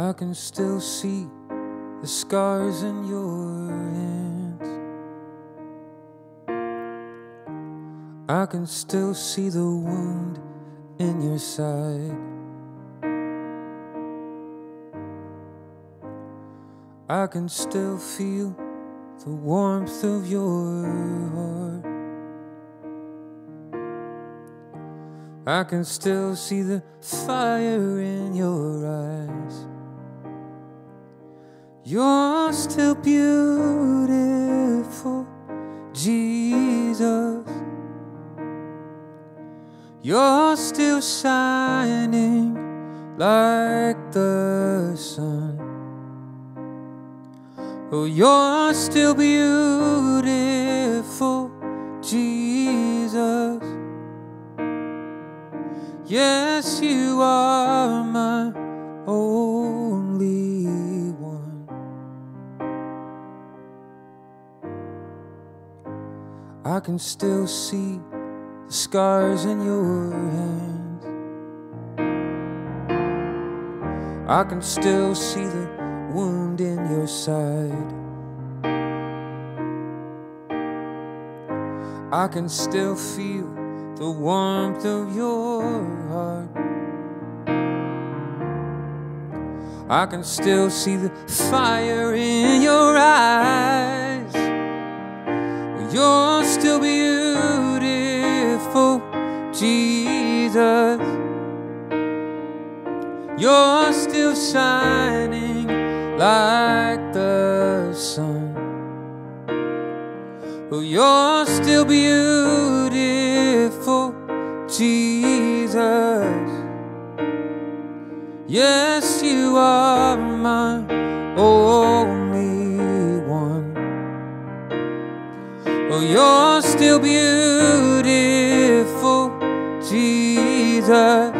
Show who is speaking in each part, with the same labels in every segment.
Speaker 1: I can still see the scars in your hands. I can still see the wound in your side. I can still feel the warmth of your heart. I can still see the fire in your eyes. You're still beautiful, Jesus. You're still shining like the sun. Oh, you're still beautiful, Jesus. Yes, you are my I can still see the scars in your hands. I can still see the wound in your side. I can still feel the warmth of your heart. I can still see the fire in your eyes. You're still beautiful, Jesus. You're still shining like the sun. Oh, you're still beautiful, Jesus. Yes, you are my only one. Oh, you're still beautiful, Jesus.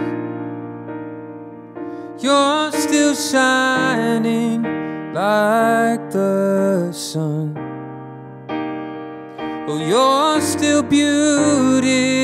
Speaker 1: You're still shining like the sun. Oh, you're still beautiful,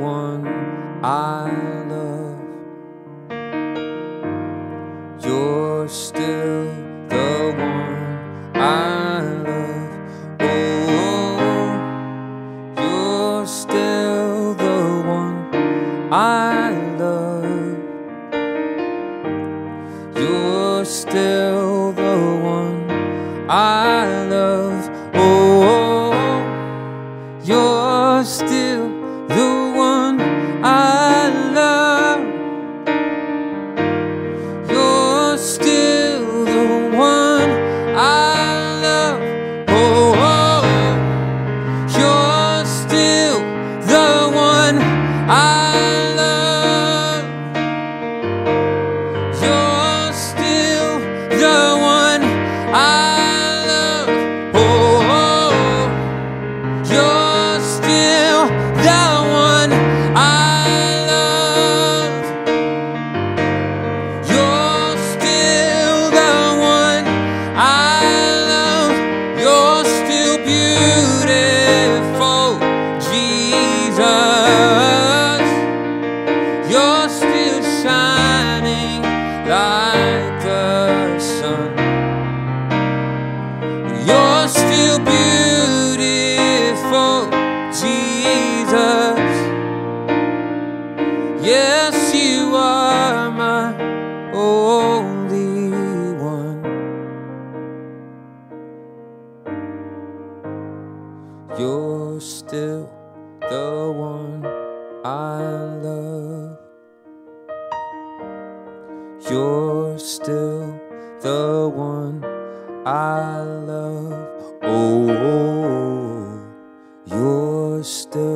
Speaker 1: one I love. You're still You're still the one I love. You're still the one I love. Oh, you're still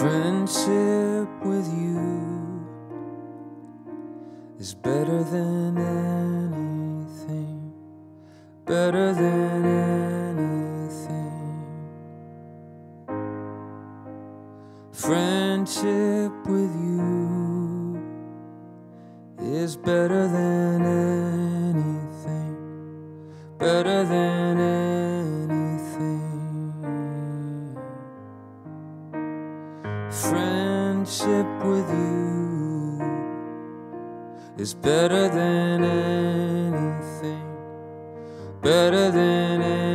Speaker 1: Friendship with you is better than anything, better than anything. Friendship with you is better than anything, better than anything.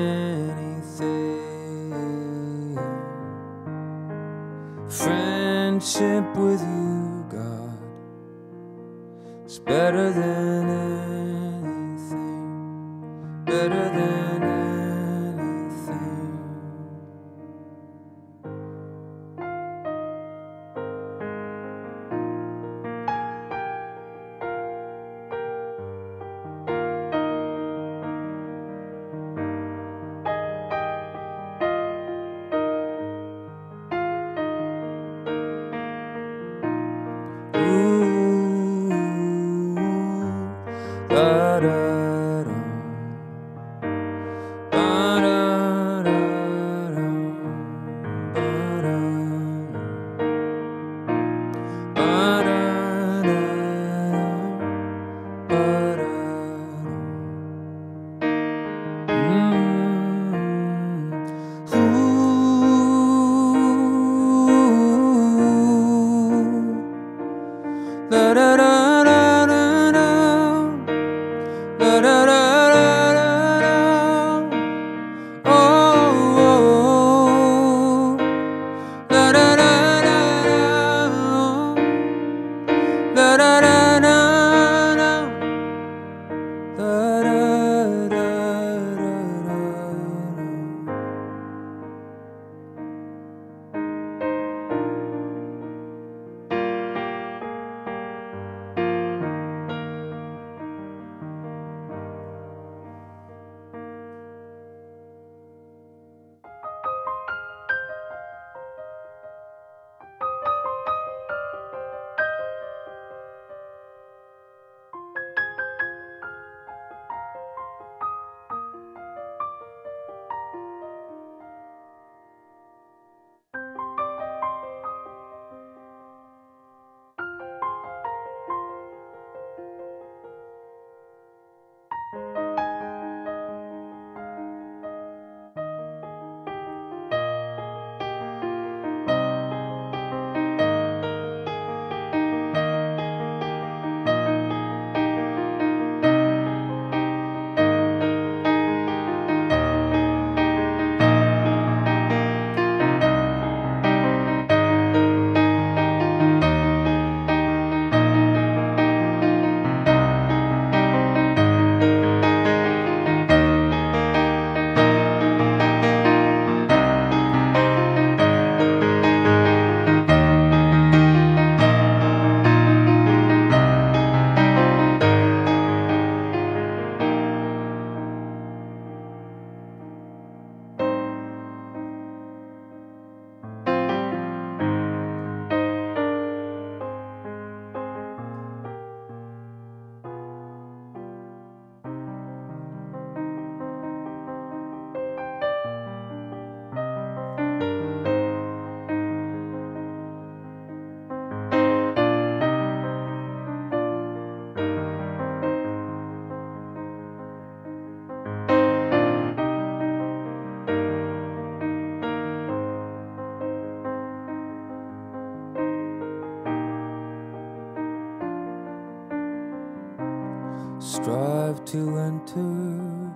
Speaker 1: Strive to enter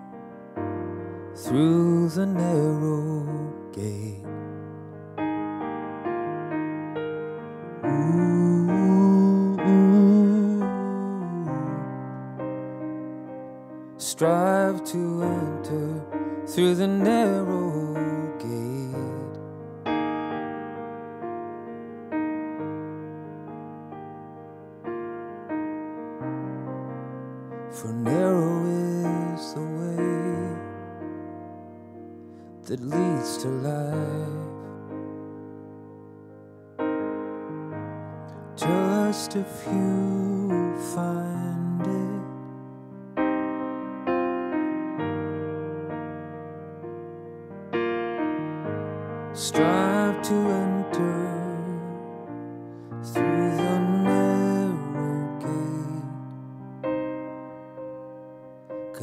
Speaker 1: through the narrow gate. Ooh. Strive to enter through the narrow For narrow is the way that leads to life. Just a few find.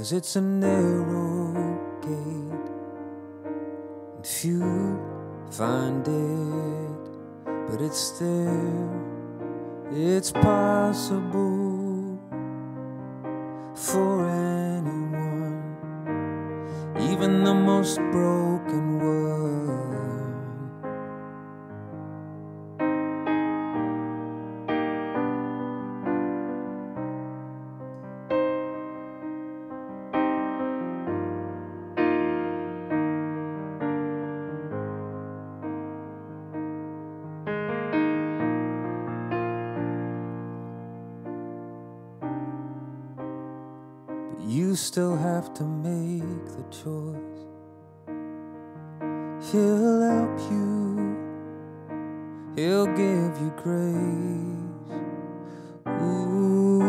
Speaker 1: Cause it's a narrow gate, and few find it, but it's there. It's possible for anyone, even the most broken one. Still have to make the choice. He'll help you, He'll give you grace. Ooh,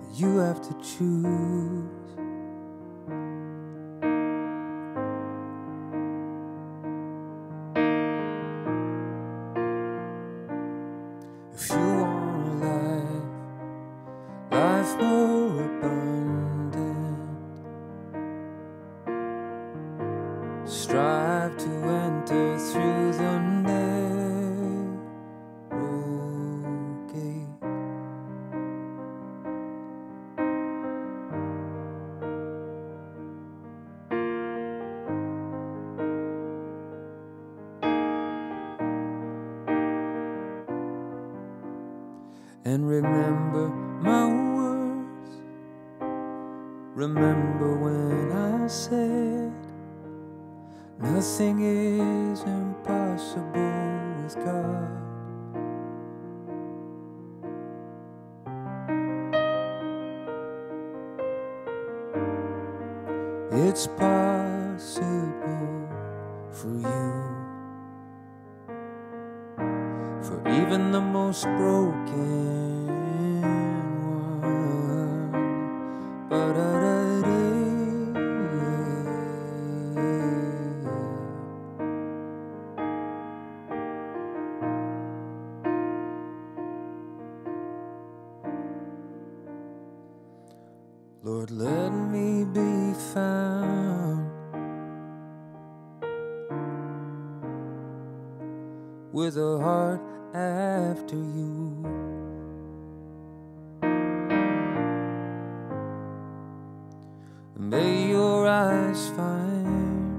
Speaker 1: but you have to choose. If you and remember my words. Remember when I said nothing is impossible with God. It's possible May your eyes find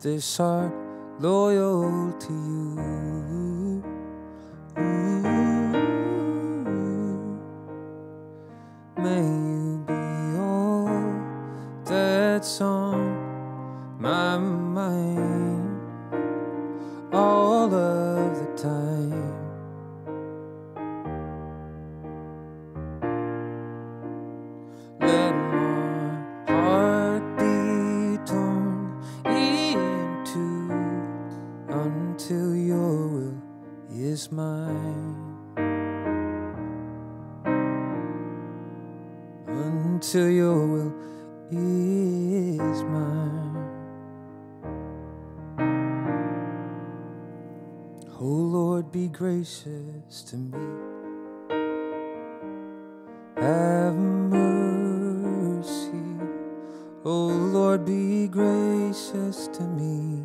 Speaker 1: this heart loyal to you. Ooh, mine. Until your will is mine. Oh Lord, be gracious to me. Have mercy. Oh Lord, be gracious to me.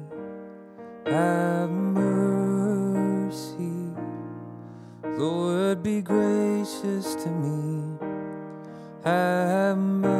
Speaker 1: Have mercy. Be gracious to me. Have mercy.